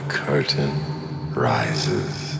the curtain rises.